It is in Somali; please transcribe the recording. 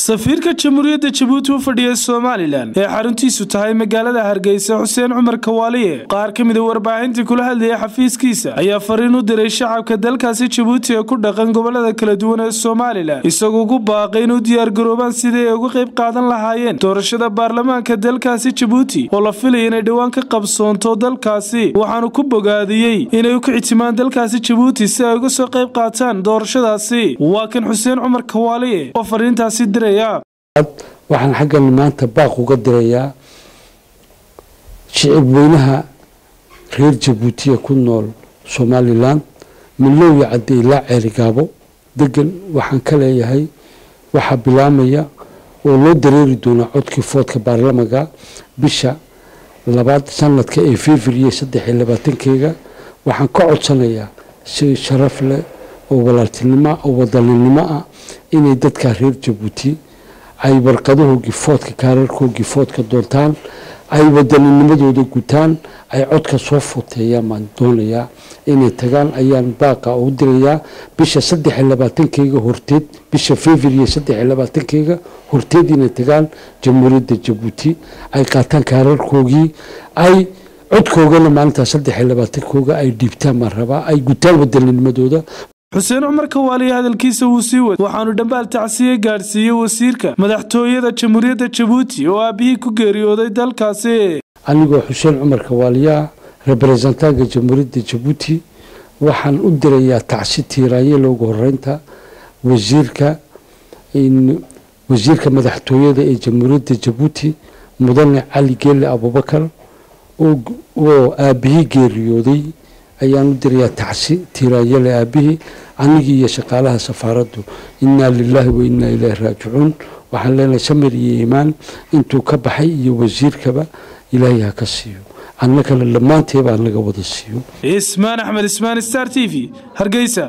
safiirka jamhuuriyadda jabuuti u fadhiya somalilan ee xaruntiisu tahay magaalada hargeysa xuseen cumar kawaaliye qaar ka mida warbaahintii kula hadlayay xafiiskiisa ayaa fariin u diray shacabka dalkaasi jabuuti ee ku dhaqan gobollada kala duwan ee somalilan isagoo ku baaqay inuu diyaargaroobaan sidii ay uga qayb qaadan lahaayeen doorashada baarlamaanka dalkaasi jabuuti oo la filaya inay dhowaan ka qabsoonto dalkaasi waxaanu ku bogaadiyey inay u kicitimaan dalkaasi jabuuti si ay uga soo qayb qaataan doorashadaasi waa kan xuseen cumar kawaaliye oo fariintaasi diraya waxaan xaggan maanta baaq uga dirayaa shicib weynaha reer jabuutiya ku nool somalilan milowya cadde ilaa ceerigaabo degan waxaan ka leeyahay waxaa bilaamaya oo loo dareeri doonaa codkii foodka baarlamaga bisha labaad sanadka ee fevriye saddex iyo labaatankeega waxaan ka codsanayaa si sharaf leh oo walaaltinimo oo wadaninimo ah inay dadka reer jabuuti ay warqadahoogii foodka kaararkoogii foodka doontaan ay wadanninimadooda gutaan ay codka soo footeeyaan baan doonayaa inay tagaan ayaan baaqa ugu dirayaa bisha saddex labaatankeyga horteed bisha fevriye saddex labaatankeyga horteed inay tagaan jamhuuriyadda jabuuti ay qaataan kaararkoogii ay codkoogana maalintaa saddex labaatankooga ay dhiibtaan baan rabaa ay gutaan wadanninimadooda xuseen cumar kawaaliye hadalkiisa wuu sii wad. Waxaanu dhambaal tacsiye gaadhsiiyey wasiirka madaxtooyada jamhuuriyadda jabuuti oo aabihii ku geeriyooday dalkaasi. Anigoo xuseen cumar kawaaliyaa reberesentanka jamhuuriyadda jabuuti waxaan u dirayaa tacsi tiiraanyela ugu horeynta wasiirka wasiirka madaxtooyada ee jamhuuriyadda jabuuti mudane cali geelle abubakar oo aabihii geeriyooday ayaan u dirayaa tacsi tiiraanyale aabihii anigii iyo shaqaalaha safaaraddu innaa lilaahi wa innaa ilaahi raajicuun. Waxaan leenahay samir iyo iimaan intuu ka baxay iyo wasiirkaba ilaahay ha ka siiyo. Annagana dhammaanteeba aan laga wada siiyo. Ismaan axmed ismaan star t v. Hargeysa